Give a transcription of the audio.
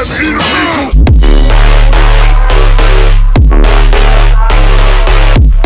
ass eater.